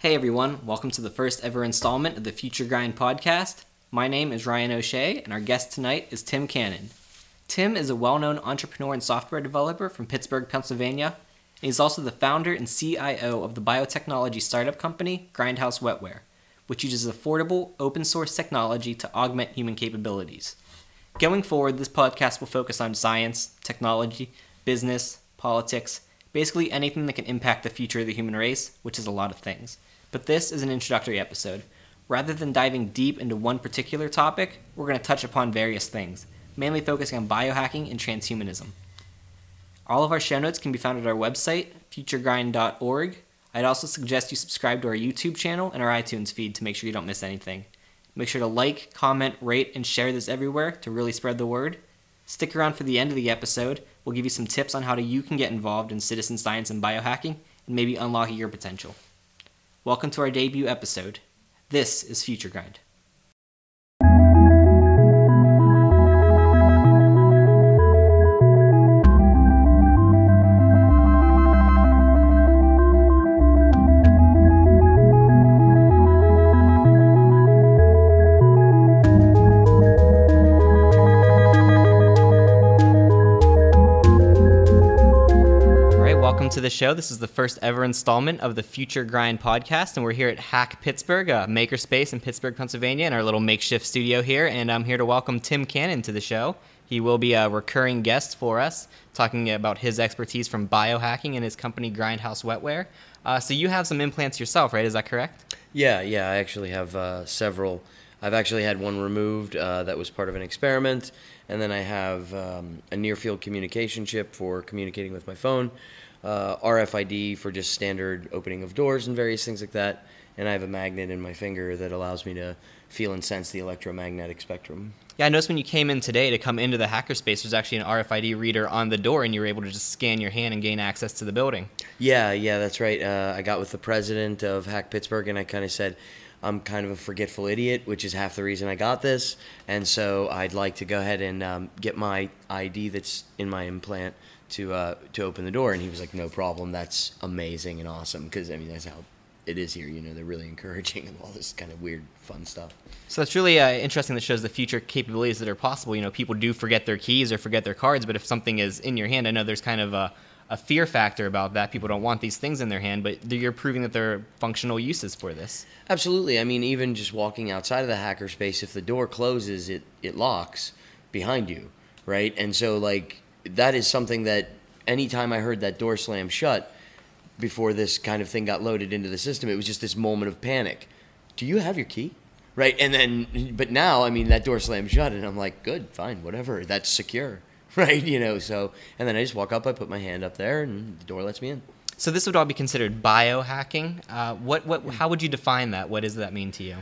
Hey everyone, welcome to the first ever installment of the Future Grind podcast. My name is Ryan O'Shea, and our guest tonight is Tim Cannon. Tim is a well known entrepreneur and software developer from Pittsburgh, Pennsylvania, and he's also the founder and CIO of the biotechnology startup company Grindhouse Wetware, which uses affordable, open source technology to augment human capabilities. Going forward, this podcast will focus on science, technology, business, politics, basically anything that can impact the future of the human race, which is a lot of things. But this is an introductory episode. Rather than diving deep into one particular topic, we're going to touch upon various things, mainly focusing on biohacking and transhumanism. All of our show notes can be found at our website, futuregrind.org. I'd also suggest you subscribe to our YouTube channel and our iTunes feed to make sure you don't miss anything. Make sure to like, comment, rate, and share this everywhere to really spread the word. Stick around for the end of the episode. We'll give you some tips on how to, you can get involved in citizen science and biohacking and maybe unlock your potential. Welcome to our debut episode. This is Future Grind. Welcome to the show. This is the first ever installment of the Future Grind podcast, and we're here at Hack Pittsburgh, a makerspace in Pittsburgh, Pennsylvania, in our little makeshift studio here. And I'm here to welcome Tim Cannon to the show. He will be a recurring guest for us, talking about his expertise from biohacking and his company Grindhouse Wetware. Uh, so you have some implants yourself, right? Is that correct? Yeah, yeah. I actually have uh, several. I've actually had one removed uh, that was part of an experiment, and then I have um, a near field communication chip for communicating with my phone uh, RFID for just standard opening of doors and various things like that. And I have a magnet in my finger that allows me to feel and sense the electromagnetic spectrum. Yeah, I noticed when you came in today to come into the hackerspace, there's actually an RFID reader on the door, and you were able to just scan your hand and gain access to the building. Yeah, yeah, that's right. Uh, I got with the president of Hack Pittsburgh, and I kind of said, I'm kind of a forgetful idiot, which is half the reason I got this. And so I'd like to go ahead and um, get my ID that's in my implant to uh, to open the door, and he was like, "No problem. That's amazing and awesome." Because I mean, that's how it is here. You know, they're really encouraging of all this kind of weird, fun stuff. So that's really uh, interesting. That shows the future capabilities that are possible. You know, people do forget their keys or forget their cards, but if something is in your hand, I know there's kind of a, a fear factor about that. People don't want these things in their hand, but you're proving that there are functional uses for this. Absolutely. I mean, even just walking outside of the hackerspace, if the door closes, it it locks behind you, right? And so like that is something that anytime I heard that door slam shut before this kind of thing got loaded into the system, it was just this moment of panic. Do you have your key? Right. And then, but now, I mean, that door slammed shut, and I'm like, good, fine, whatever. That's secure. Right. You know, so, and then I just walk up, I put my hand up there, and the door lets me in. So this would all be considered biohacking. Uh, what, what, how would you define that? What does that mean to you?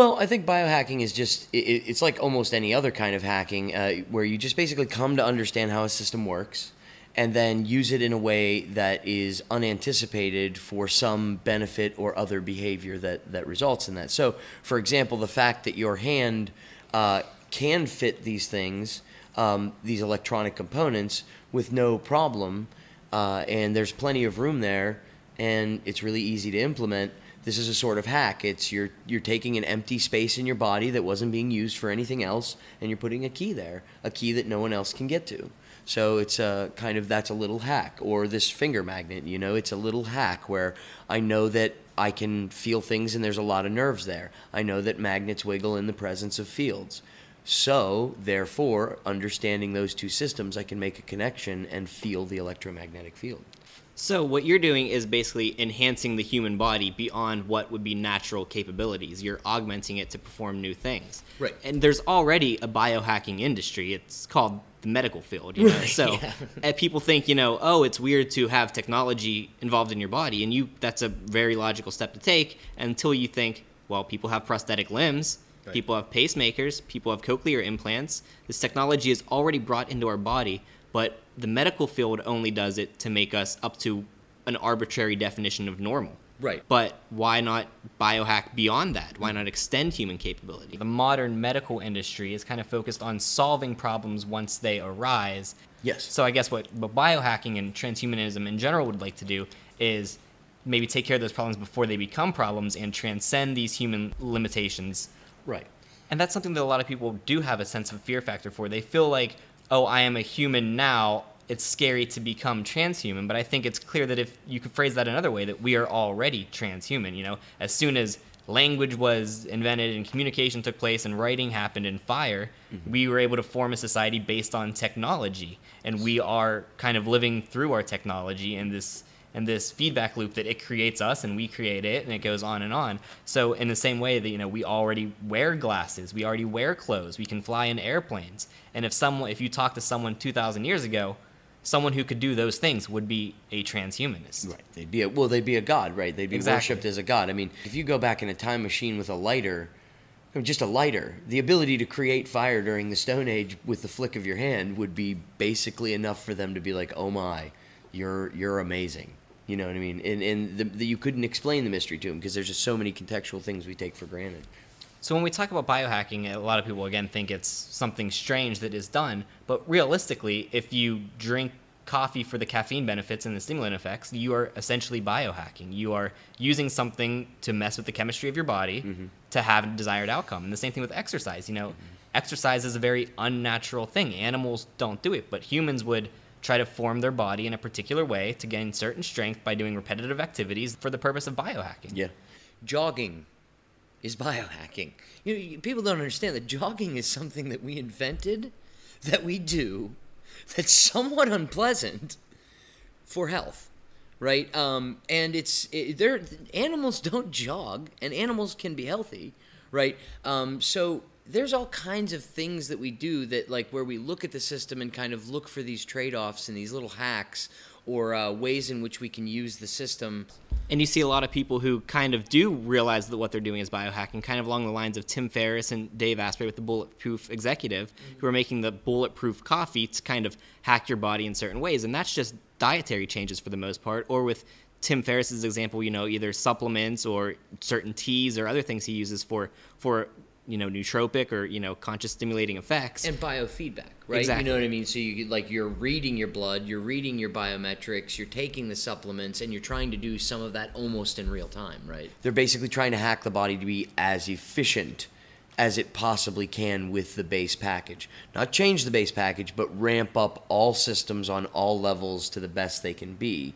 Well, I think biohacking is just, it, it's like almost any other kind of hacking uh, where you just basically come to understand how a system works and then use it in a way that is unanticipated for some benefit or other behavior that, that results in that. So, for example, the fact that your hand uh, can fit these things, um, these electronic components, with no problem, uh, and there's plenty of room there, and it's really easy to implement this is a sort of hack. It's you're you're taking an empty space in your body that wasn't being used for anything else, and you're putting a key there, a key that no one else can get to. So it's a kind of that's a little hack. Or this finger magnet, you know, it's a little hack where I know that I can feel things and there's a lot of nerves there. I know that magnets wiggle in the presence of fields. So, therefore, understanding those two systems, I can make a connection and feel the electromagnetic field. So what you're doing is basically enhancing the human body beyond what would be natural capabilities. You're augmenting it to perform new things. Right. And there's already a biohacking industry. It's called the medical field, you know. Right, so yeah. Eh, people think, you know, oh, it's weird to have technology involved in your body and you that's a very logical step to take until you think, well, people have prosthetic limbs. Right. People have pacemakers, people have cochlear implants. This technology is already brought into our body, but the medical field only does it to make us up to an arbitrary definition of normal. Right. But why not biohack beyond that? Why not extend human capability? The modern medical industry is kind of focused on solving problems once they arise. Yes. So I guess what, what biohacking and transhumanism in general would like to do is maybe take care of those problems before they become problems and transcend these human limitations. Right. And that's something that a lot of people do have a sense of fear factor for. They feel like, oh, I am a human now. It's scary to become transhuman. But I think it's clear that if you could phrase that another way, that we are already transhuman. You know, as soon as language was invented and communication took place and writing happened in fire, mm-hmm. we were able to form a society based on technology. And we are kind of living through our technology in this and this feedback loop that it creates us and we create it and it goes on and on so in the same way that you know we already wear glasses we already wear clothes we can fly in airplanes and if someone if you talk to someone 2000 years ago someone who could do those things would be a transhumanist right they'd be a, well they'd be a god right they'd be exactly. worshipped as a god i mean if you go back in a time machine with a lighter just a lighter the ability to create fire during the stone age with the flick of your hand would be basically enough for them to be like oh my you're you're amazing you know what I mean? And and the, the, you couldn't explain the mystery to them because there's just so many contextual things we take for granted. So when we talk about biohacking, a lot of people again think it's something strange that is done, but realistically, if you drink coffee for the caffeine benefits and the stimulant effects, you are essentially biohacking. You are using something to mess with the chemistry of your body mm-hmm. to have a desired outcome. And the same thing with exercise. You know, mm-hmm. exercise is a very unnatural thing. Animals don't do it, but humans would try to form their body in a particular way to gain certain strength by doing repetitive activities for the purpose of biohacking. Yeah. Jogging is biohacking. You know, people don't understand that jogging is something that we invented, that we do, that's somewhat unpleasant for health, right? Um, and it's it, there. Animals don't jog, and animals can be healthy, right? Um, so there's all kinds of things that we do that like where we look at the system and kind of look for these trade-offs and these little hacks or uh, ways in which we can use the system and you see a lot of people who kind of do realize that what they're doing is biohacking, kind of along the lines of Tim Ferriss and Dave Asprey with the Bulletproof Executive, mm-hmm. who are making the bulletproof coffee to kind of hack your body in certain ways. And that's just dietary changes for the most part, or with Tim Ferriss's example, you know, either supplements or certain teas or other things he uses for for you know nootropic or you know conscious stimulating effects. And biofeedback right? Exactly. you know what i mean? So you like you're reading your blood you're reading your biometrics you're taking the supplements and you're trying to do some of that almost in real time right? They're basically trying to hack the body to be as efficient as it possibly can with the base package. Not change the base package but ramp up all systems on all levels to the best they can be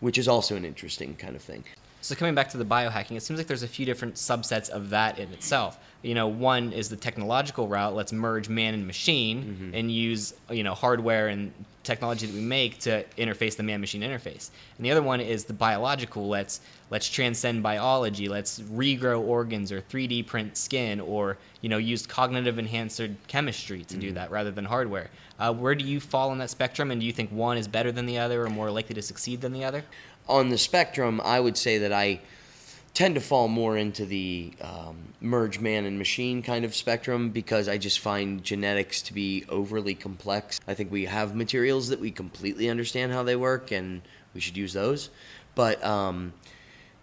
which is also an interesting kind of thing. So coming back to the biohacking, it seems like there's a few different subsets of that in itself. You know, one is the technological route. Let's merge man and machine mm-hmm. and use you know hardware and technology that we make to interface the man-machine interface. And the other one is the biological. Let's let's transcend biology. Let's regrow organs or 3D print skin or you know use cognitive enhancer chemistry to mm-hmm. do that rather than hardware. Uh, where do you fall on that spectrum? And do you think one is better than the other or more likely to succeed than the other? on the spectrum, I would say that I tend to fall more into the um, merge man and machine kind of spectrum because I just find genetics to be overly complex. I think we have materials that we completely understand how they work and we should use those. But um,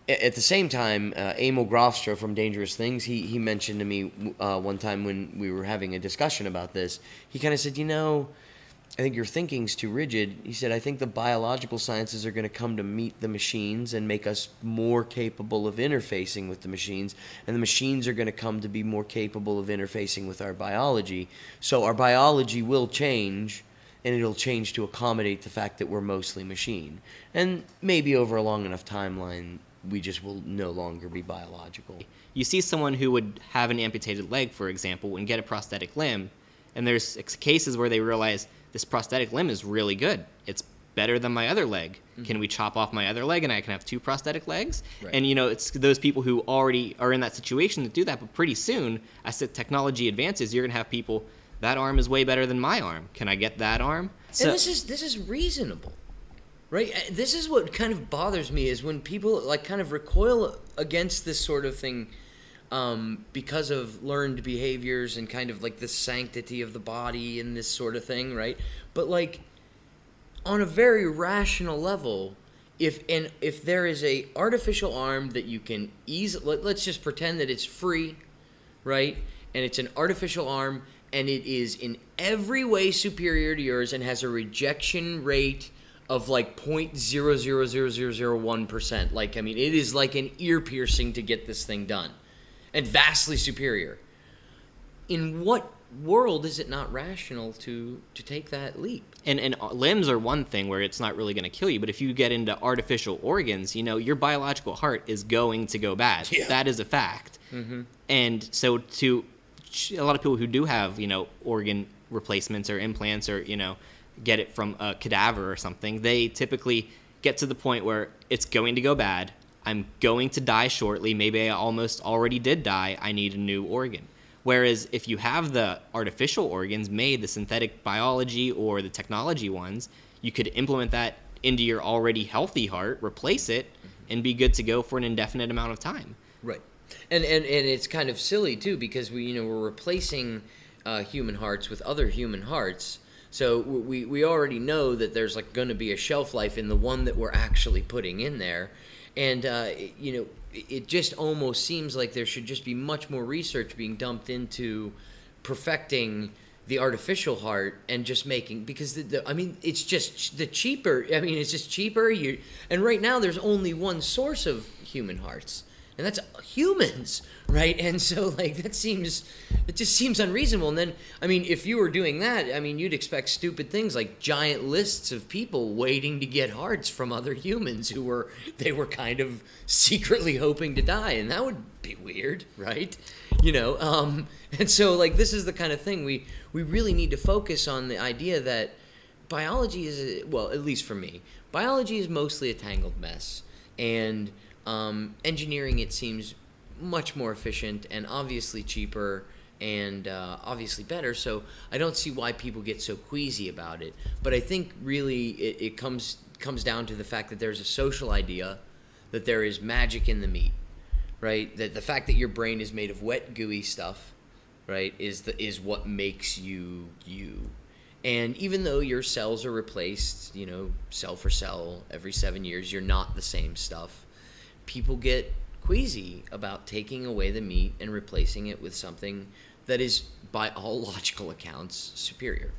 at the same time, uh, Amal Graafstra from Dangerous Things, he, he mentioned to me uh, one time when we were having a discussion about this, he kind of said, you know, I think your thinking's too rigid. He said, I think the biological sciences are going to come to meet the machines and make us more capable of interfacing with the machines, and the machines are going to come to be more capable of interfacing with our biology. So our biology will change, and it'll change to accommodate the fact that we're mostly machine. And maybe over a long enough timeline, we just will no longer be biological. You see someone who would have an amputated leg, for example, and get a prosthetic limb, and there's cases where they realize – this prosthetic limb is really good. It's better than my other leg. Mm-hmm. Can we chop off my other leg and I can have two prosthetic legs? Right. And you know, it's those people who already are in that situation that do that. But pretty soon, as the technology advances, you're gonna have people. That arm is way better than my arm. Can I get that arm? So, and this is this is reasonable, right? Uh, this is what kind of bothers me is when people like kind of recoil against this sort of thing um, because of learned behaviors and kind of like the sanctity of the body and this sort of thing, right? But like on a very rational level, if and if there is a artificial arm that you can easily let, let's just pretend that it's free, right? And it's an artificial arm and it is in every way superior to yours and has a rejection rate of like 0.00001%. Like I mean, it is like an ear piercing to get this thing done. And vastly superior. In what world is it not rational to to take that leap? And and limbs are one thing where it's not really going to kill you, but if you get into artificial organs, you know your biological heart is going to go bad. Yeah. That is a fact. Mm-hmm. And so to a lot of people who do have you know organ replacements or implants or you know get it from a cadaver or something, they typically get to the point where it's going to go bad. I'm going to die shortly. Maybe I almost already did die. I need a new organ. Whereas if you have the artificial organs made, the synthetic biology or the technology ones, you could implement that into your already healthy heart, replace it, and be good to go for an indefinite amount of time. Right. And and and it's kind of silly too because we you know we're replacing uh, human hearts with other human hearts. So we we already know that there's like going to be a shelf life in the one that we're actually putting in there, and uh, you know it- just almost seems like there should just be much more research being dumped into perfecting the artificial heart and just making because the, the I mean it's just the cheaper I mean it's just cheaper you and right now there's only one source of human hearts and that's humans right? And so like that seems it just seems unreasonable. And then I mean if you were doing that I mean you'd expect stupid things like giant lists of people waiting to get hearts from other humans who were they were kind of secretly hoping to die. And that would be weird right? You know um and so like this is the kind of thing we we really need to focus on the idea that biology is well at least for me biology is mostly a tangled mess. And um, engineering it seems much more efficient and obviously cheaper and uh, obviously better so i don't see why people get so queasy about it but i think really it, it comes comes down to the fact that there's a social idea that there is magic in the meat right? That the fact that your brain is made of wet, gooey stuff, right, is the is what makes you you. And even though your cells are replaced, you know, cell for cell every seven years, you're not the same stuff. People get queasy about taking away the meat and replacing it with something that is, by all logical accounts, superior.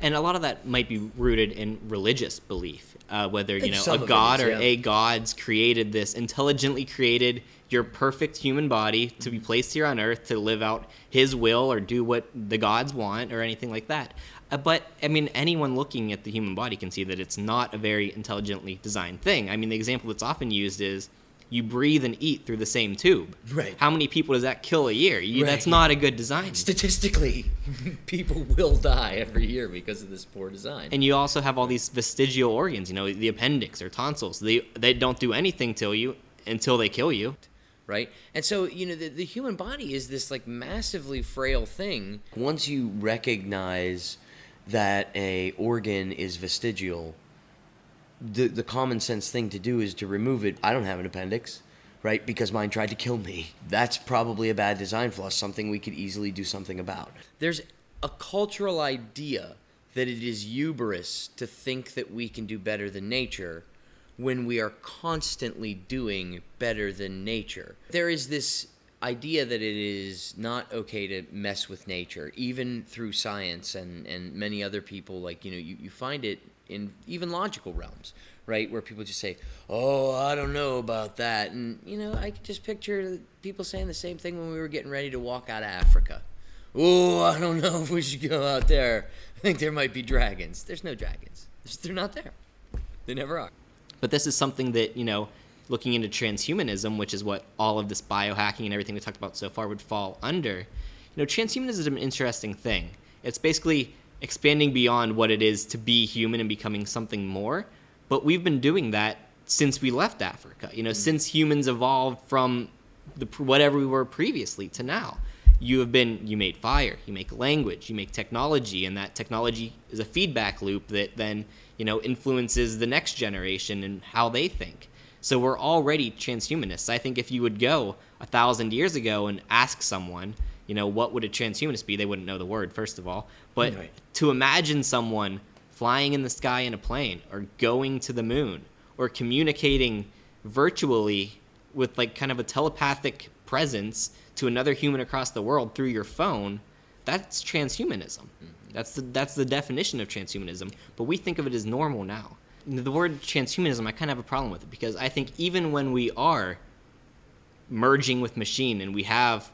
and a lot of that might be rooted in religious belief uh, whether you know a god is, or yeah. a god's created this intelligently created your perfect human body to be placed here on earth to live out his will or do what the gods want or anything like that uh, but i mean anyone looking at the human body can see that it's not a very intelligently designed thing i mean the example that's often used is you breathe and eat through the same tube Right. how many people does that kill a year you, that's not a good design Statistically, people will die every year because of this poor design. and you also have all these vestigial organs you know the appendix or tonsils they they don't do anything to you until they kill you right? And so, you know, the, the human body is this like massively frail thing. Once you recognize that a organ is vestigial, the the common sense thing to do is to remove it. I don't have an appendix, right? Because mine tried to kill me. That's probably a bad design flaw, something we could easily do something about. There's a cultural idea that it is hubris to think that we can do better than nature when we are constantly doing better than nature. There is this idea that it is not okay to mess with nature, even through science and, and many other people. Like, you know, you, you find it in even logical realms, right? Where people just say, oh, I don't know about that. And, you know, I can just picture people saying the same thing when we were getting ready to walk out of Africa. Oh, I don't know if we should go out there. I think there might be dragons. There's no dragons. They're not there. They never are. But this is something that, you know, looking into transhumanism, which is what all of this biohacking and everything we talked about so far would fall under, you know, transhumanism is an interesting thing. It's basically expanding beyond what it is to be human and becoming something more. But we've been doing that since we left Africa, you know, mm. since humans evolved from the, whatever we were previously to now. You have been, you made fire, you make language, you make technology, and that technology is a feedback loop that then, you know, influences the next generation and how they think. So we're already transhumanists. I think if you would go a thousand years ago and ask someone, you know, what would a transhumanist be, they wouldn't know the word, first of all. But Right. to imagine someone flying in the sky in a plane or going to the moon or communicating virtually with like kind of a telepathic presence to another human across the world through your phone, that's transhumanism. Mm-hmm. That's the that's the definition of transhumanism. But we think of it as normal now. the word transhumanism, I kind of have a problem with it because I think even when we are merging with machine and we have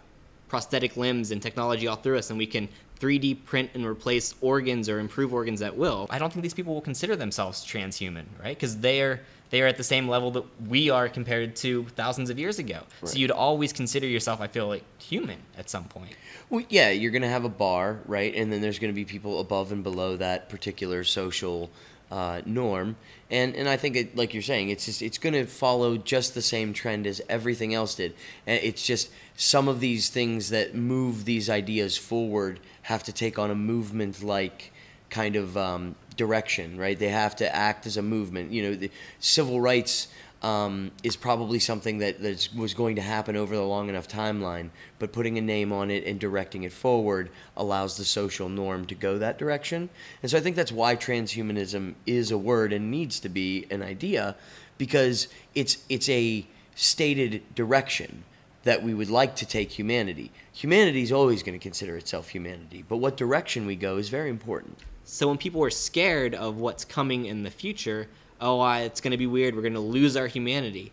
prosthetic limbs and technology all through us and we can 3D print and replace organs or improve organs at will, I don't think these people will consider themselves transhuman, right? Because they are they are at the same level that we are compared to thousands of years ago. Right. So you'd always consider yourself, I feel like, human at some point. Well, yeah, you're going to have a bar, right? And then there's going to be people above and below that particular social uh, norm. And and I think it, like you're saying, it's just it's going to follow just the same trend as everything else did. It's just some of these things that move these ideas forward have to take on a movement like kind of um, direction, right? They have to act as a movement. You know, the civil rights um, is probably something that that was going to happen over the long enough timeline. But putting a name on it and directing it forward allows the social norm to go that direction. And so I think that's why transhumanism is a word and needs to be an idea, because it's it's a stated direction that we would like to take humanity. Humanity is always going to consider itself humanity, but what direction we go is very important. So when people are scared of what's coming in the future, oh, it's going to be weird. We're going to lose our humanity.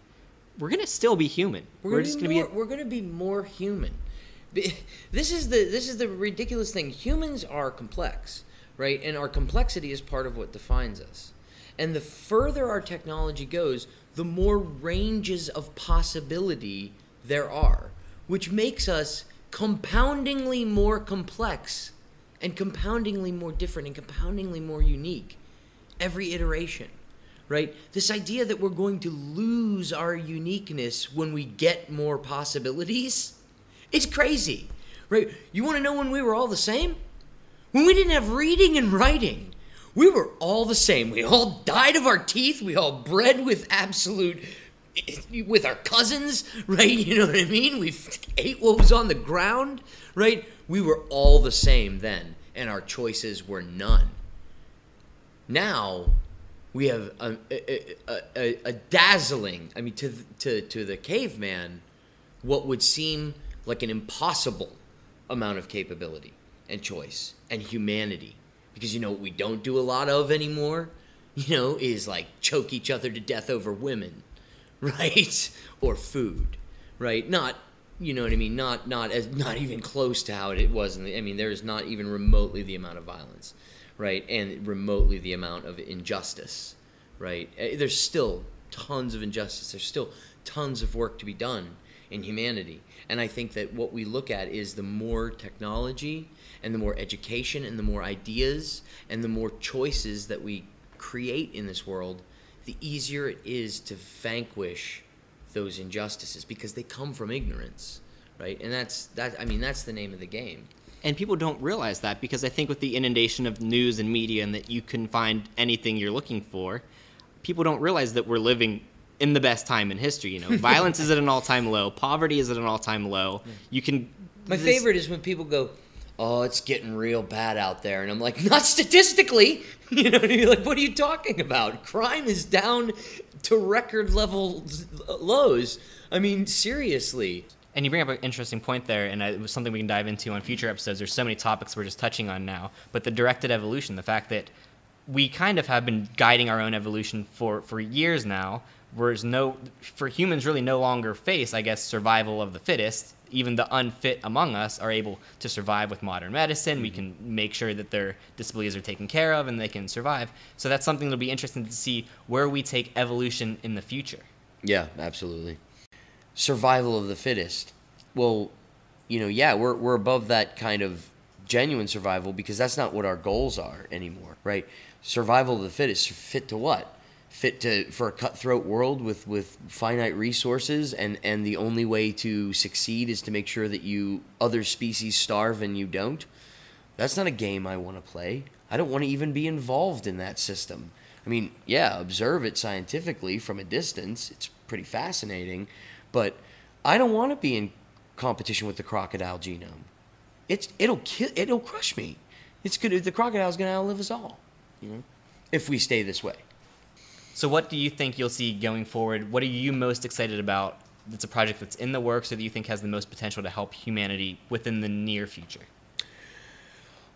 We're going to still be human. We're, we're just going to be. We're going to be more human. This is the this is the ridiculous thing. Humans are complex, right? And our complexity is part of what defines us. And the further our technology goes, the more ranges of possibility there are, which makes us compoundingly more complex and compoundingly more different and compoundingly more unique every iteration right? This idea that we're going to lose our uniqueness when we get more possibilities, it's crazy, right? You want to know when we were all the same? When we didn't have reading and writing. We were all the same. We all died of our teeth. We all bred with absolute with our cousins, right? You know what I mean? We ate what was on the ground, right? We were all the same then, and our choices were none. Now, we have a, a, a, a, dazzling i mean to, to, to the caveman what would seem like an impossible amount of capability and choice and humanity. Because you know what we don't do a lot of anymore you know is like choke each other to death over women right? Or food right? Not you know what i mean? Not not as not even close to how it was in the, i mean there's not even remotely the amount of violence right? And remotely the amount of injustice, right? Eh, there's still tons of injustice. There's still tons of work to be done in humanity. And I think that what we look at is the more technology and the more education and the more ideas and the more choices that we create in this world, the easier it is to vanquish those injustices because they come from ignorance, right? And that's that I mean that's the name of the game and people don't realize that because I think with the inundation of news and media and that you can find anything you're looking for, people don't realize that we're living in the best time in history. You know, violence is at an all-time low, poverty is at an all-time low. You can. My this, favorite is when people go, "Oh, it's getting real bad out there," and I'm like, "Not statistically." You know, like, what are you talking about? Crime is down to record level lows. I mean, seriously. And you bring up an interesting point there, and it was something we can dive into on future episodes. There's so many topics we're just touching on now, but the directed evolution, the fact that we kind of have been guiding our own evolution for, for years now, whereas no, for humans really no longer face, I guess, survival of the fittest. Even the unfit among us are able to survive with modern medicine. Mm-hmm. We can make sure that their disabilities are taken care of and they can survive. So that's something that'll be interesting to see where we take evolution in the future. Yeah, absolutely survival of the fittest. Well, you know, yeah, we're we're above that kind of genuine survival because that's not what our goals are anymore, right? Survival of the fittest, fit to what? Fit to for a cutthroat world with with finite resources and and the only way to succeed is to make sure that you other species starve and you don't. That's not a game I want to play. I don't want to even be involved in that system. I mean, yeah, observe it scientifically from a distance. It's pretty fascinating, but I don't want to be in competition with the crocodile genome. It's it'll kill it'll crush me. It's good the crocodile's gonna outlive us all, you know, if we stay this way. So what do you think you'll see going forward? What are you most excited about? That's a project that's in the works or that you think has the most potential to help humanity within the near future?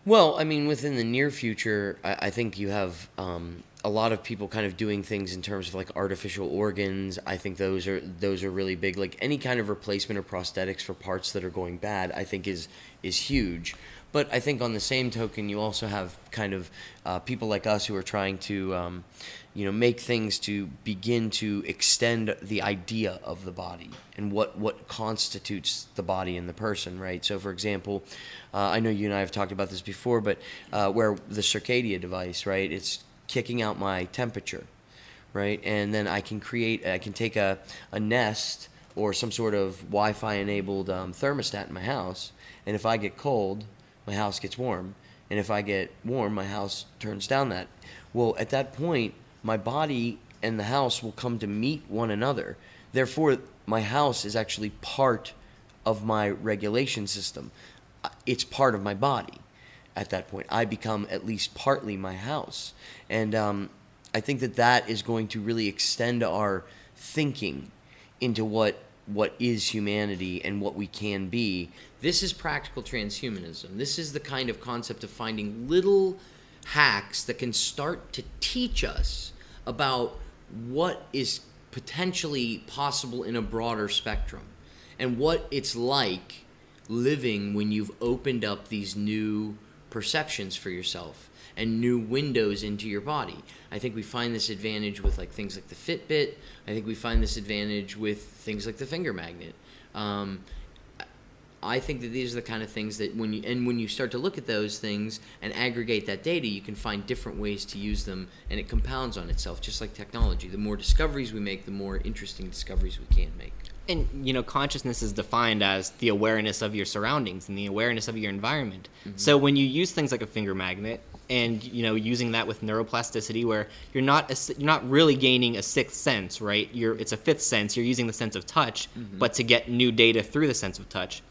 Well, I mean, within the near future, I, I think you have um, a lot of people kind of doing things in terms of like artificial organs. I think those are those are really big. Like any kind of replacement or prosthetics for parts that are going bad, I think is is huge. But I think on the same token, you also have kind of uh, people like us who are trying to, um, you know, make things to begin to extend the idea of the body and what what constitutes the body and the person, right? So, for example, uh, I know you and I have talked about this before, but uh, where the Circadia device, right? It's kicking out my temperature, right? And then I can create, I can take a, a Nest or some sort of Wi-Fi enabled um, thermostat in my house, and if I get cold, my house gets warm, and if I get warm, my house turns down that. Well, at that point, my body and the house will come to meet one another. Therefore, my house is actually part of my regulation system. Uh, It's part of my body at that point. I become at least partly my house. And um, I think that that is going to really extend our thinking into what what is humanity and what we can be. This is practical transhumanism. This is the kind of concept of finding little hacks that can start to teach us about what is potentially possible in a broader spectrum and what it's like living when you've opened up these new perceptions for yourself and new windows into your body. I think we find this advantage with like things like the Fitbit. I think we find this advantage with things like the finger magnet. Um, I think that these are the kind of things that when you and when you start to look at those things and aggregate that data, you can find different ways to use them, and it compounds on itself, just like technology. The more discoveries we make, the more interesting discoveries we can make. And you know, consciousness is defined as the awareness of your surroundings and the awareness of your environment. Mm-hmm. So when you use things like a finger magnet, and you know, using that with neuroplasticity, where you're not a you're not really gaining a sixth sense, right? You're it's a fifth sense. You're using the sense of touch, mm-hmm. but to get new data through the sense of touch.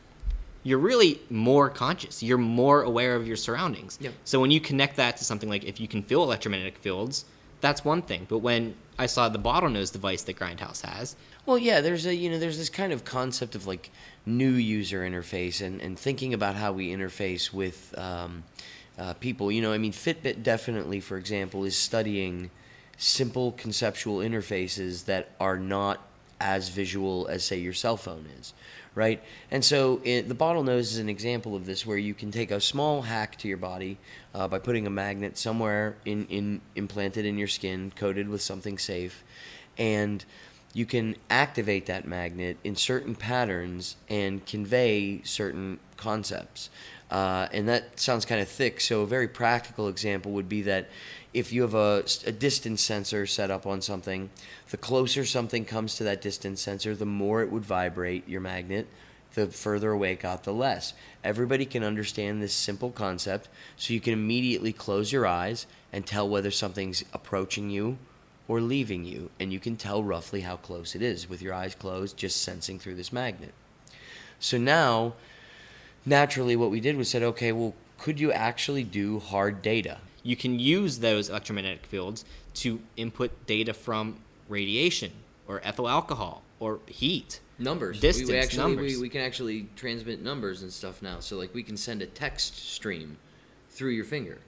You're really more conscious. You're more aware of your surroundings. Yep. So when you connect that to something like if you can feel electromagnetic fields, that's one thing. But when I saw the bottlenose device that Grindhouse has, Well, yeah, there's a you know there's this kind of concept of like new user interface and, and thinking about how we interface with um, uh, people. You know, I mean, Fitbit definitely, for example, is studying simple conceptual interfaces that are not as visual as say your cell phone is, right? And so it, the bottlenose is an example of this, where you can take a small hack to your body uh, by putting a magnet somewhere in, in implanted in your skin, coated with something safe, and you can activate that magnet in certain patterns and convey certain concepts. Uh, and that sounds kind of thick. So, a very practical example would be that if you have a, a distance sensor set up on something, the closer something comes to that distance sensor, the more it would vibrate your magnet. The further away it got, the less. Everybody can understand this simple concept, so you can immediately close your eyes and tell whether something's approaching you or leaving you, and you can tell roughly how close it is with your eyes closed, just sensing through this magnet. So now, naturally, what we did was said, okay, well, could you actually do hard data? You can use those electromagnetic fields to input data from radiation or ethyl alcohol or heat. Numbers. Distance, we, we actually numbers. We, we can actually transmit numbers and stuff now. So like we can send a text stream through your finger,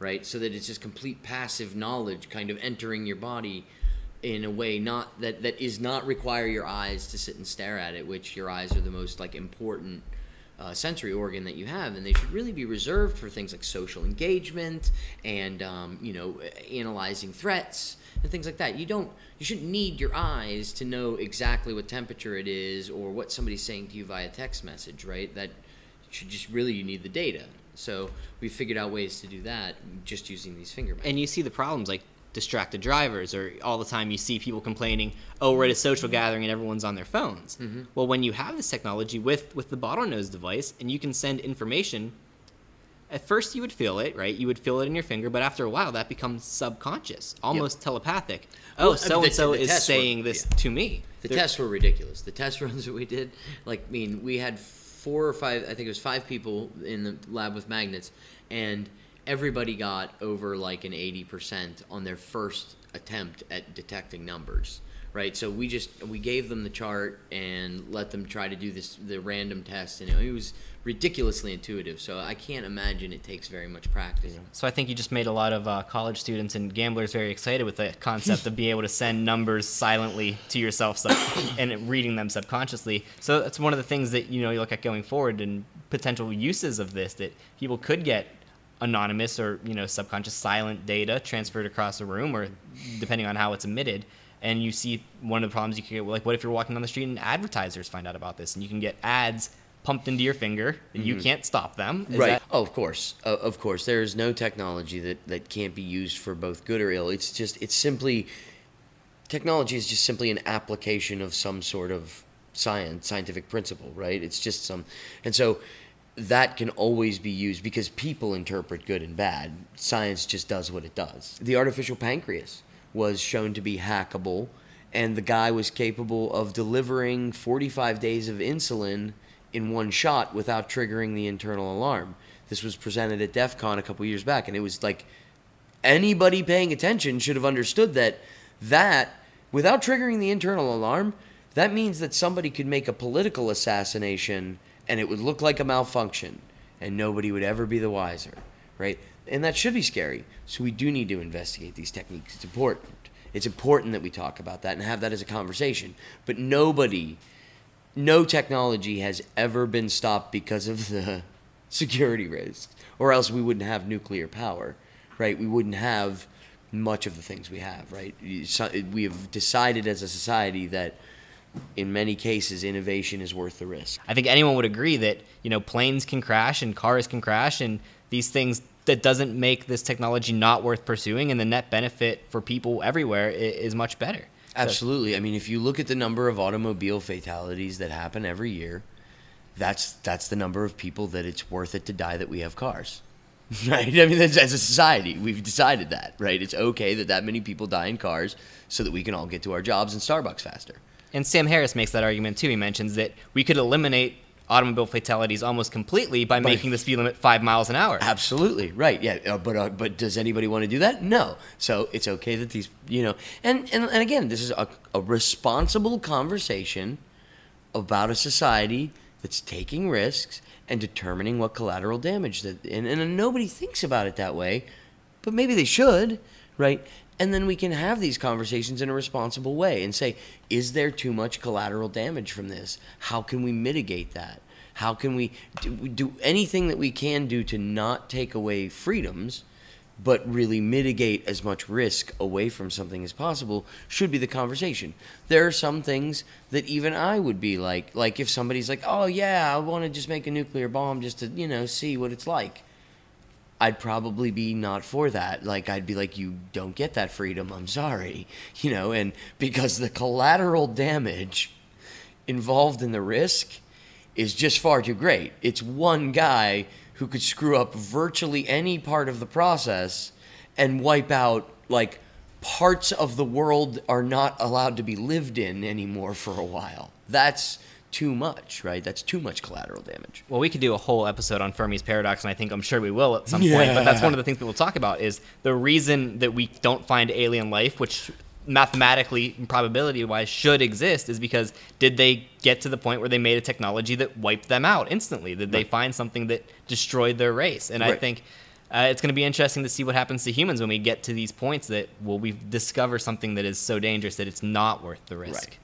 right? So that it's just complete passive knowledge kind of entering your body in a way not that that is not require your eyes to sit and stare at it, which your eyes are the most like important uh, sensory organ that you have, and they should really be reserved for things like social engagement and um, you know analyzing threats and things like that. You don't you shouldn't need your eyes to know exactly what temperature it is or what somebody's saying to you via text message, right? That should just really you need the data. So we figured out ways to do that just using these finger. And you see the problems like distracted drivers, or all the time you see people complaining, "Oh, we're at a social gathering and everyone's on their phones." Mm-hmm. Well, when you have this technology with with the bottlenose device, and you can send information. At first, you would feel it, right? You would feel it in your finger, but after a while, that becomes subconscious, almost telepathic. Oh, Well, I mean, so and so is tests were- saying this yeah. to me. The They're- tests were ridiculous. The test runs that we did, like, I mean, we had four or five, I think it was five people in the lab with magnets, and everybody got over like an 80% on their first attempt at detecting numbers, right? So we just we gave them the chart and let them try to do this the random test, and it was ridiculously intuitive. So I can't imagine it takes very much practice. So I think you just made a lot of uh, college students and gamblers very excited with the concept of being able to send numbers silently to yourself sub- and reading them subconsciously. So that's one of the things that you know you look at going forward and potential uses of this that people could get anonymous or you know subconscious silent data transferred across a room or depending on how it's emitted and you see one of the problems you could get like what if you're walking down the street and advertisers find out about this and you can get ads pumped into your finger and you can't stop them Is right. that- oh, of course. Uh, of course. There is no technology that, that can't be used for both good or ill. It's just, it's simply, technology is just simply an application of some sort of science, scientific principle, right? It's just some, and so that can always be used because people interpret good and bad. Science just does what it does. The artificial pancreas was shown to be hackable, and the guy was capable of delivering 45 days of insulin in one shot without triggering the internal alarm. This was presented at DEF CON a couple years back, and it was like anybody paying attention should have understood that that without triggering the internal alarm that means that somebody could make a political assassination and it would look like a malfunction and nobody would ever be the wiser right? And that should be scary. So we do need to investigate these techniques. It's important. It's important that we talk about that and have that as a conversation. But nobody no technology has ever been stopped because of the security risks, or else we wouldn't have nuclear power, right? We wouldn't have much of the things we have, right? We have decided as a society that in many cases innovation is worth the risk. I think anyone would agree that you know planes can crash and cars can crash and these things that doesn't make this technology not worth pursuing and the net benefit for people everywhere is much better. So- Absolutely. I mean, if you look at the number of automobile fatalities that happen every year, that's that's the number of people that it's worth it to die that we have cars. Right? I mean, that's, as a society, we've decided that, right? It's okay that that many people die in cars so that we can all get to our jobs and Starbucks faster. And Sam Harris makes that argument too. He mentions that we could eliminate automobile fatalities almost completely by By- making the speed limit five miles an hour. Absolutely right. Yeah, uh, but uh, but does anybody want to do that? No. So it's okay that these you know and and, and again, this is a, a responsible conversation about a society that's taking risks and determining what collateral damage that and, and nobody thinks about it that way, but maybe they should, right? And then we can have these conversations in a responsible way and say, is there too much collateral damage from this? How can we mitigate that? How can we do, do anything that we can do to not take away freedoms, but really mitigate as much risk away from something as possible? Should be the conversation. There are some things that even I would be like, like if somebody's like, "Oh yeah, I want to just make a nuclear bomb just to you know see what it's like." I'd probably be not for that. Like I'd be like, you don't get that freedom. I'm sorry, you know, and because the collateral damage involved in the risk is just far too great. It's one guy who could screw up virtually any part of the process and wipe out like parts of the world are not allowed to be lived in anymore for a while. That's too much, right? That's too much collateral damage. Well, we could do a whole episode on Fermi's paradox, and I think I'm sure we will at some point. But that's one of the things people talk about is the reason that we don't find alien life, which mathematically and probability wise should exist, is because did they get to the point where they made a technology that wiped them out instantly? Did they find something that destroyed their race? And I think. Uh, it's going to be interesting to see what happens to humans when we get to these points that will we discover something that is so dangerous that it's not worth the risk. Right.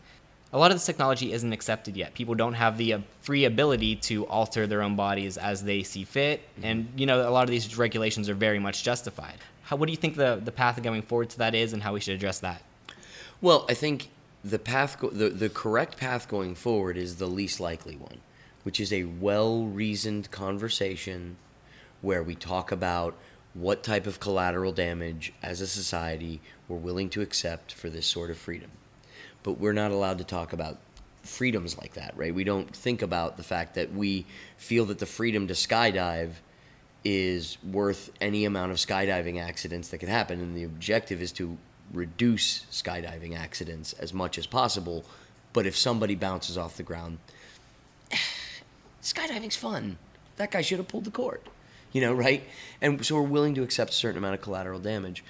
A lot of this technology isn't accepted yet. People don't have the uh, free ability to alter their own bodies as they see fit, and you know a lot of these regulations are very much justified. How, what do you think the the path going forward to that is, and how we should address that? Well, I think the path, go- the the correct path going forward is the least likely one, which is a well-reasoned conversation where we talk about what type of collateral damage as a society we're willing to accept for this sort of freedom. But we're not allowed to talk about freedoms like that, right? We don't think about the fact that we feel that the freedom to skydive is worth any amount of skydiving accidents that could happen and the objective is to reduce skydiving accidents as much as possible but if somebody bounces off the ground skydiving's fun. That guy should have pulled the cord you know right? And so we're willing to accept a certain amount of collateral damage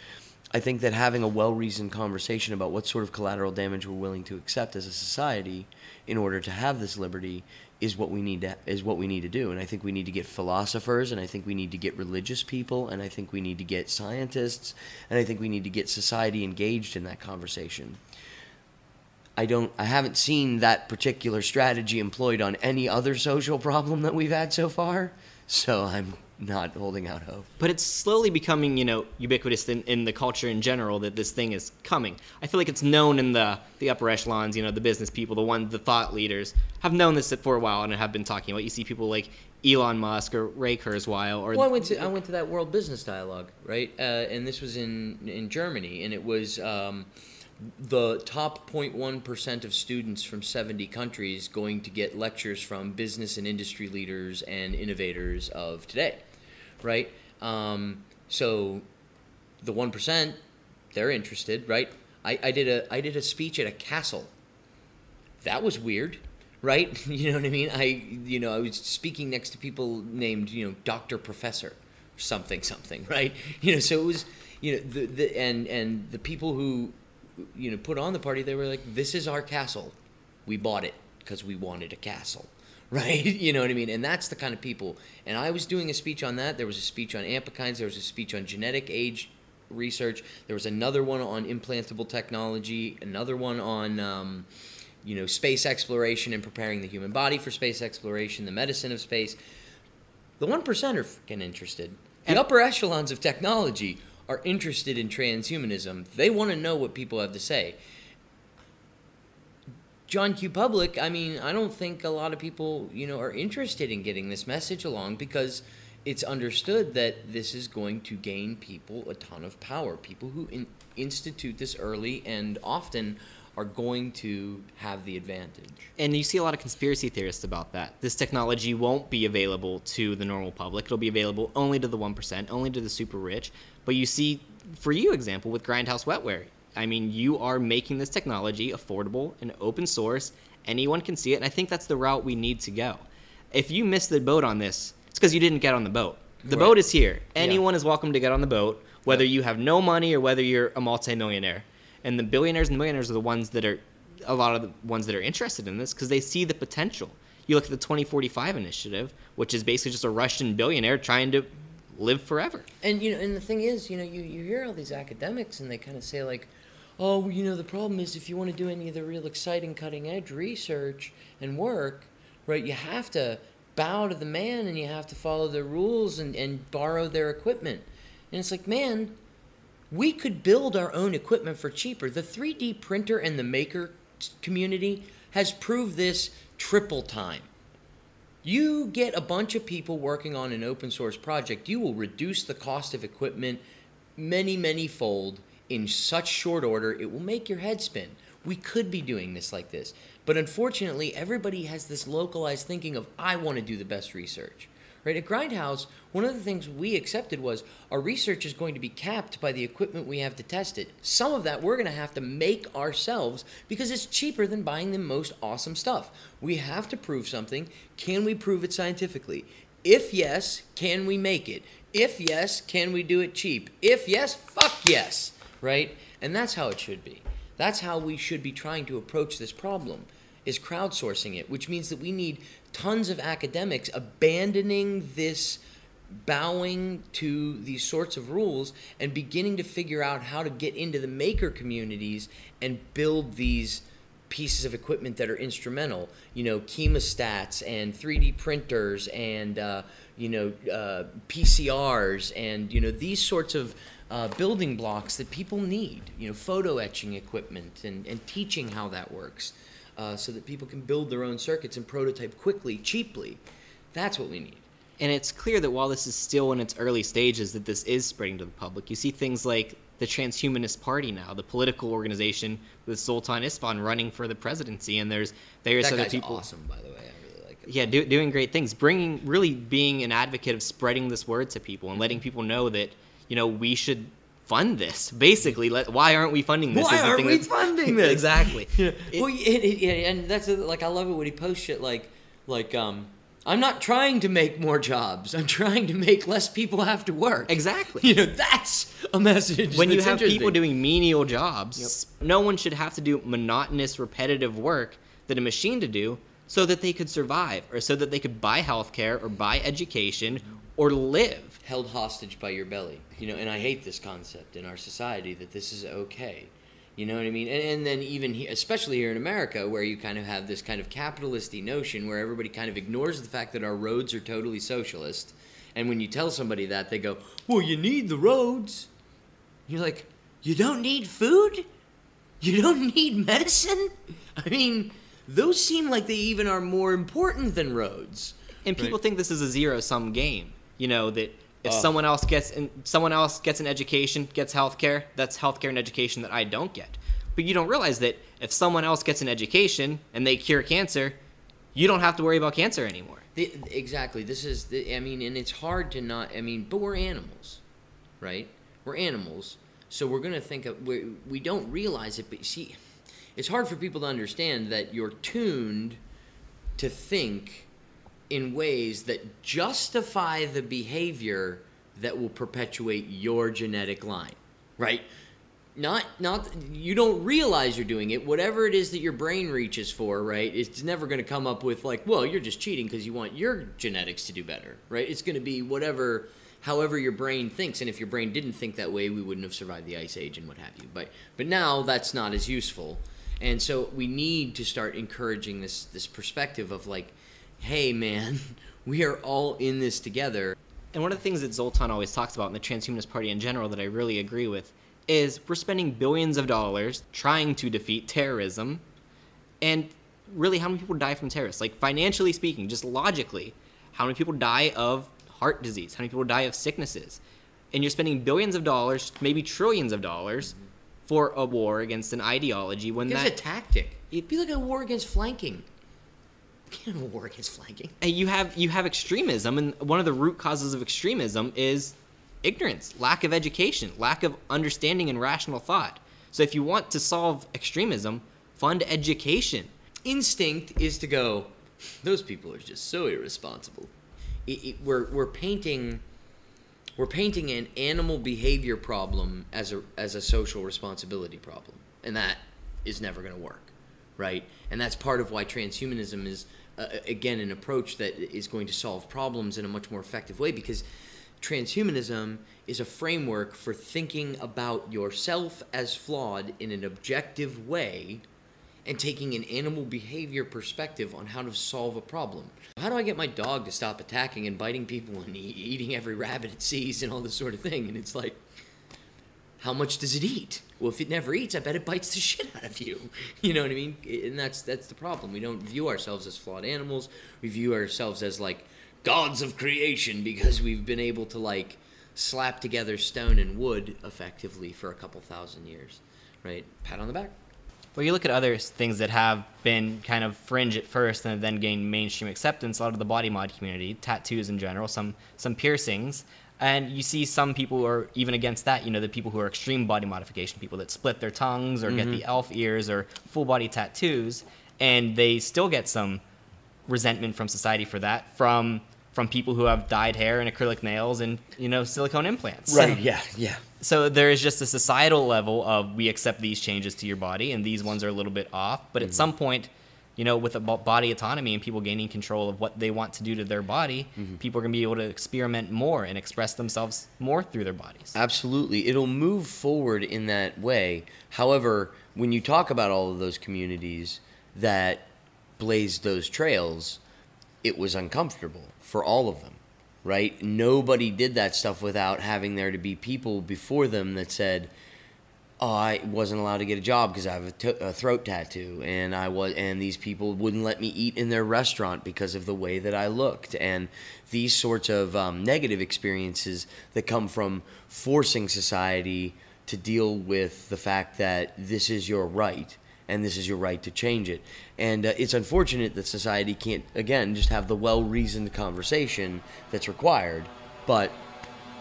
I think that having a well reasoned conversation about what sort of collateral damage we're willing to accept as a society in order to have this liberty is what we need to is what we need to do. And I think we need to get philosophers and I think we need to get religious people and I think we need to get scientists and I think we need to get society engaged in that conversation. I don't I haven't seen that particular strategy employed on any other social problem that we've had so far. So I'm not holding out hope. But it's slowly becoming, you know, ubiquitous in, in the culture in general that this thing is coming. I feel like it's known in the the upper echelons, you know, the business people, the one, the thought leaders have known this for a while and have been talking about. You see people like Elon Musk or Ray Kurzweil or Well, I went to I went to that World Business Dialogue, right? Uh, and this was in in Germany, and it was um, the top 0.1 percent of students from 70 countries going to get lectures from business and industry leaders and innovators of today, right? Um, so the one percent, they're interested, right? I, I did a I did a speech at a castle. That was weird right? You know what I mean? I you know I was speaking next to people named you know Doctor Professor, something something, right? You know, so it was you know the, the and and the people who you know put on the party they were like, this is our castle, we bought it because we wanted a castle. Right, you know what I mean, and that's the kind of people. And I was doing a speech on that. There was a speech on ampakines. There was a speech on genetic age research. There was another one on implantable technology. Another one on um, you know, space exploration and preparing the human body for space exploration, the medicine of space. The 1% are freaking interested. The And- upper echelons of technology are interested in transhumanism. They want to know what people have to say. John Q. Public, I mean, I don't think a lot of people, you know, are interested in getting this message along because it's understood that this is going to gain people a ton of power. People who in, institute this early and often are going to have the advantage. and you see a lot of conspiracy theorists about that. This technology won't be available to the normal public. It'll be available only to the 1%, only to the super rich. But you see, for you, example, with Grindhouse Wetware, I mean, you are making this technology affordable and open source. Anyone can see it, and I think that's the route we need to go. If you miss the boat on this, it's because you didn't get on the boat. The Right. boat is here. Anyone is welcome to get on the boat, whether you have no money or whether you're a multimillionaire. And the billionaires and the millionaires are the ones that are a lot of the ones that are interested in this because they see the potential. You look at the 2045 initiative, which is basically just a Russian billionaire trying to live forever. And you know, and the thing is, you know, you, you hear all these academics and they kind of say like, oh, well, you know, the problem is if you want to do any of the real exciting, cutting edge research and work, right, you have to bow to the man and you have to follow their rules and, and borrow their equipment. And it's like, man, we could build our own equipment for cheaper. The 3D printer and the maker community has proved this triple time. You get a bunch of people working on an open source project, you will reduce the cost of equipment many, many fold in such short order, it will make your head spin. We could be doing this like this. But unfortunately, everybody has this localized thinking of, I want to do the best research. Right? At Grindhouse, one of the things we accepted was our research is going to be capped by the equipment we have to test it. Some of that we're going to have to make ourselves because it's cheaper than buying the most awesome stuff. We have to prove something. Can we prove it scientifically? If yes, can we make it? If yes, can we do it cheap? If yes, fuck yes, right? And that's how it should be. That's how we should be trying to approach this problem is crowdsourcing it, which means that we need tons of academics abandoning this bowing to these sorts of rules and beginning to figure out how to get into the maker communities and build these pieces of equipment that are instrumental. You know, chemostats and 3D printers and uh, you know uh, PCRs and you know these sorts of uh, building blocks that people need. You know, photo etching equipment and, and teaching how that works, uh, so that people can build their own circuits and prototype quickly, cheaply. That's what we need. And it's clear that while this is still in its early stages, that this is spreading to the public. You see things like the Transhumanist Party now, the political organization with Zoltan Istvan running for the presidency, and there's various That other people. awesome, by the way. I really like him. Yeah, do, doing great things, bringing really being an advocate of spreading this word to people and letting people know that you know we should fund this. Basically, let, why aren't we funding this? Why is the aren't thing we that's- funding this? exactly. Yeah. It- well, yeah, and, and, and that's the- like I love it when he posts shit like like um I'm not trying to make more jobs. I'm trying to make less people have to work. Exactly. You know, that's a message. when you have people doing menial jobs, no one should have to do monotonous, repetitive work that a machine to do so that they could survive or so that they could buy healthcare or buy education or live. Held hostage by your belly. You know, and I hate this concept in our society that this is okay. You know what I mean? And, and then even here, especially here in America, where you kind of have this kind of capitalisty notion where everybody kind of ignores the fact that our roads are totally socialist. And when you tell somebody that, they go, "Well, you need the roads." You're like, "You don't need food? You don't need medicine?" I mean, those seem like they even are more important than roads. And people Right. think this is a zero sum game. You know that if Oh. someone else gets in, someone else gets an education, gets healthcare, that's healthcare and education that I don't get. But you don't realize that if someone else gets an education and they cure cancer, you don't have to worry about cancer anymore. The, exactly. This is. The, I mean, and it's hard to not. I mean, but we're animals, right? We're animals, so we're gonna think of. We, we don't realize it, but see, it's hard for people to understand that you're tuned to think in ways that justify the behavior that will perpetuate your genetic line, right? Not not you don't realize you're doing it. Whatever it is that your brain reaches for, right? It's never going to come up with like, well, you're just cheating because you want your genetics to do better, right? It's going to be whatever however your brain thinks and if your brain didn't think that way, we wouldn't have survived the ice age and what have you. But but now that's not as useful. And so we need to start encouraging this this perspective of like, hey man, we are all in this together. And one of the things that Zoltan always talks about in the Transhumanist Party in general that I really agree with is we're spending billions of dollars trying to defeat terrorism. And really, how many people die from terrorists? Like, financially speaking, just logically, how many people die of heart disease? How many people die of sicknesses? And you're spending billions of dollars, maybe trillions of dollars, mm-hmm. for a war against an ideology when It's that. a tactic. It'd be like a war against flanking. You can't have a war against flanking. and you have you have extremism and one of the root causes of extremism is ignorance lack of education lack of understanding and rational thought so if you want to solve extremism fund education Instinct is to go. Those people are just so irresponsible. It, it, we're we're painting. We're painting an animal behavior problem as a as a social responsibility problem, and that is never going to work, right? And that's part of why transhumanism is uh, again an approach that is going to solve problems in a much more effective way because transhumanism is a framework for thinking about yourself as flawed in an objective way and taking an animal behavior perspective on how to solve a problem. How do I get my dog to stop attacking and biting people and e- eating every rabbit it sees and all this sort of thing? And it's like, how much does it eat? Well, if it never eats, I bet it bites the shit out of you. You know what I mean? And that's that's the problem. We don't view ourselves as flawed animals. We view ourselves as like gods of creation because we've been able to like slap together stone and wood effectively for a couple thousand years. Right? Pat on the back. well you look at other things that have been kind of fringe at first and then gained mainstream acceptance a lot of the body mod community tattoos in general some some piercings and you see some people who are even against that you know the people who are extreme body modification people that split their tongues or get the mm-hmm. elf ears or full body tattoos and they still get some resentment from society for that from from people who have dyed hair and acrylic nails and you know silicone implants Right. Yeah. Yeah. so there is just a societal level of we accept these changes to your body and these ones are a little bit off but at mm-hmm. some point you know with body autonomy and people gaining control of what they want to do to their body mm-hmm. people are going to be able to experiment more and express themselves more through their bodies Absolutely. It'll move forward in that way. However, when you talk about all of those communities that blazed those trails, it was uncomfortable for all of them, right? Nobody did that stuff without having there to be people before them that said, I wasn't allowed to get a job because I have a, throat tattoo, and I was, and these people wouldn't let me eat in their restaurant because of the way that I looked, and these sorts of um, negative experiences that come from forcing society to deal with the fact that this is your right and this is your right to change it. And uh, it's unfortunate that society can't, again, just have the well reasoned conversation that's required. But,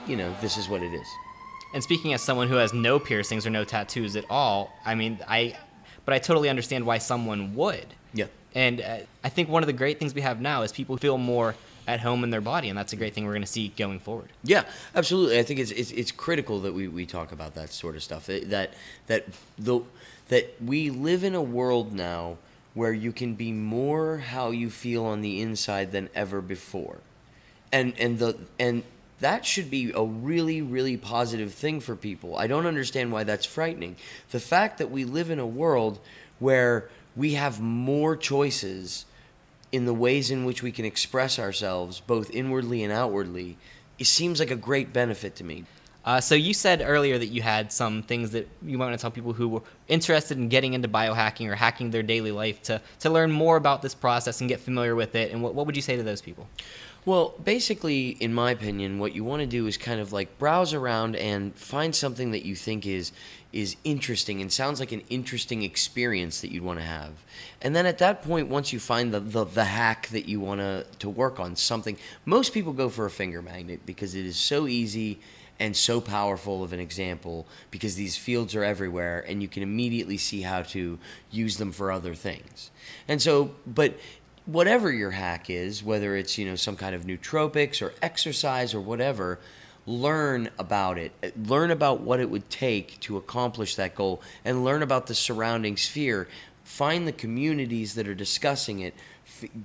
you know, this is what it is. And speaking as someone who has no piercings or no tattoos at all i mean i but i totally understand why someone would Yeah. And uh, I think one of the great things we have now is people feel more at home in their body, and that's a great thing we're going to see going forward. Yeah, absolutely. I think it's it's, it's critical that we, we talk about that sort of stuff. That that that the that we live in a world now where you can be more how you feel on the inside than ever before, and and the and that should be a really really positive thing for people. I don't understand why that's frightening. The fact that we live in a world where we have more choices in the ways in which we can express ourselves, both inwardly and outwardly, it seems like a great benefit to me. Uh, so you said earlier that you had some things that you might want to tell people who were interested in getting into biohacking or hacking their daily life to, to learn more about this process and get familiar with it. And what, what would you say to those people? Well, basically, in my opinion, what you want to do is kind of like browse around and find something that you think is is interesting and sounds like an interesting experience that you'd want to have. And then at that point, once you find the, the, the hack that you want to, to work on, something, most people go for a finger magnet because it is so easy and so powerful of an example because these fields are everywhere and you can immediately see how to use them for other things. And so, but whatever your hack is, whether it's, you know, some kind of nootropics or exercise or whatever, learn about it. Learn about what it would take to accomplish that goal and learn about the surrounding sphere. Find the communities that are discussing it.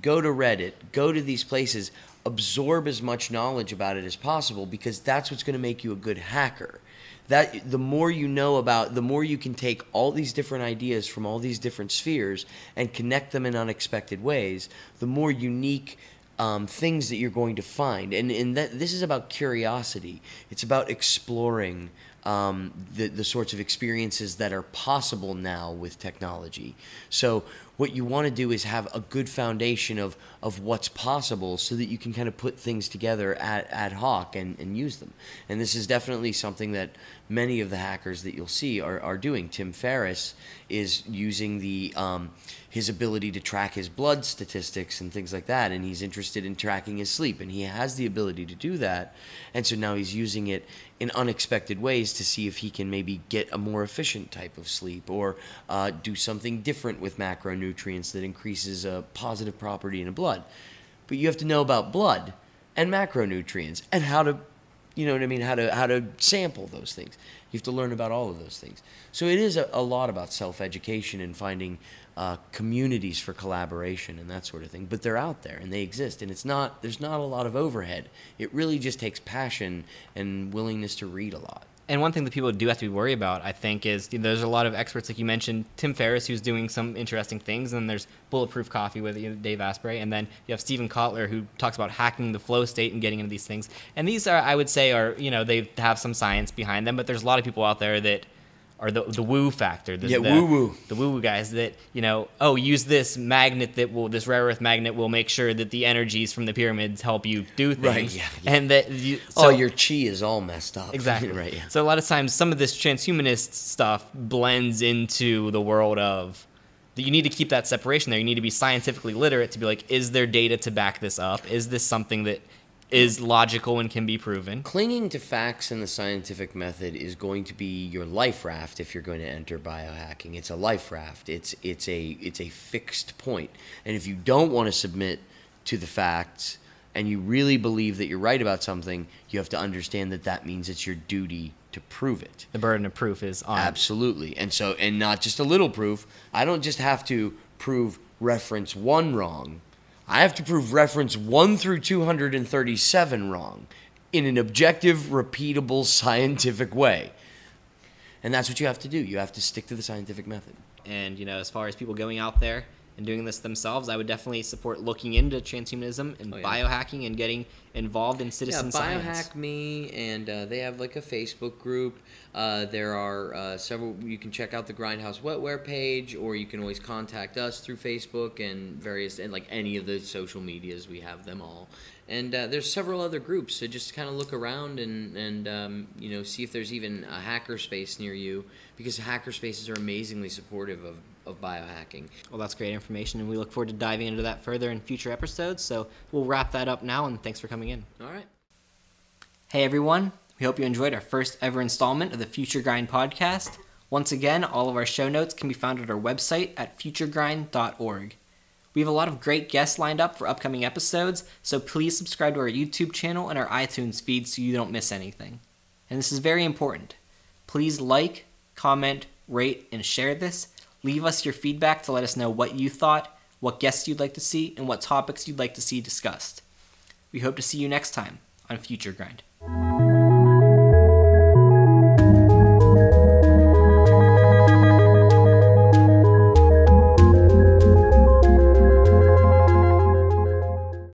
Go to reddit. Go to these places. Absorb as much knowledge about it as possible because that's what's going to make you a good hacker that the more you know about the more you can take all these different ideas from all these different spheres and connect them in unexpected ways the more unique um, things that you're going to find. And, and that, this is about curiosity. It's about exploring um, the, the sorts of experiences that are possible now with technology. So what you want to do is have a good foundation of, of what's possible so that you can kind of put things together ad, ad hoc and, and use them. And this is definitely something that many of the hackers that you'll see are, are doing. Tim Ferriss is using the um, his ability to track his blood statistics and things like that, and he's interested in tracking his sleep, and he has the ability to do that. And so now he's using it in unexpected ways to see if he can maybe get a more efficient type of sleep or uh, do something different with macronutrients that increases a positive property in the blood. But you have to know about blood and macronutrients and how to you know what I mean? How to how to sample those things. You have to learn about all of those things. So it is a, a lot about self education and finding uh, communities for collaboration and that sort of thing. But they're out there and they exist, and it's not there's not a lot of overhead. It really just takes passion and willingness to read a lot. And one thing that people do have to be worried about, I think, is you know, there's a lot of experts, like you mentioned, Tim Ferriss, who's doing some interesting things, and there's Bulletproof Coffee with you know, Dave Asprey, and then you have Steven Kotler, who talks about hacking the flow state and getting into these things. And these are, I would say, are you know they have some science behind them, but there's a lot of people out there that or the the woo factor. The, yeah, woo woo. The woo woo guys that you know, oh, use this magnet that will this rare earth magnet will make sure that the energies from the pyramids help you do things. Right. Yeah. yeah. And that you, oh, so, oh, your chi is all messed up. Exactly. right. Yeah. So a lot of times, some of this transhumanist stuff blends into the world of. that You need to keep that separation there. You need to be scientifically literate to be like, is there data to back this up? Is this something that is logical and can be proven. Clinging to facts and the scientific method is going to be your life raft if you're going to enter biohacking. It's a life raft. It's it's a it's a fixed point. And if you don't want to submit to the facts and you really believe that you're right about something, you have to understand that that means it's your duty to prove it. The burden of proof is on. Absolutely. And so and not just a little proof. I don't just have to prove reference 1 wrong. I have to prove reference 1 through 237 wrong in an objective, repeatable, scientific way. And that's what you have to do. You have to stick to the scientific method. And, you know, as far as people going out there and doing this themselves, I would definitely support looking into transhumanism and oh, yeah. biohacking and getting involved in citizen yeah, science. Biohack Me, and uh, they have like a Facebook group. Uh, there are uh, several. You can check out the Grindhouse Wetware page, or you can always contact us through Facebook and various and like any of the social medias. We have them all. And uh, there's several other groups, so just kind of look around and and um, you know see if there's even a hackerspace near you, because hackerspaces are amazingly supportive of of biohacking. Well, that's great information, and we look forward to diving into that further in future episodes. So we'll wrap that up now, and thanks for coming in. All right. Hey, everyone. We hope you enjoyed our first ever installment of the Future Grind podcast. Once again, all of our show notes can be found at our website at futuregrind.org. We have a lot of great guests lined up for upcoming episodes, so please subscribe to our YouTube channel and our iTunes feed so you don't miss anything. And this is very important. Please like, comment, rate, and share this. Leave us your feedback to let us know what you thought, what guests you'd like to see, and what topics you'd like to see discussed. We hope to see you next time on Future Grind.